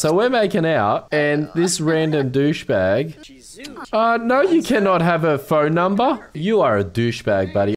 So we're making out, and this random douchebag. Uh, no, you cannot have a phone number. You are a douchebag, buddy.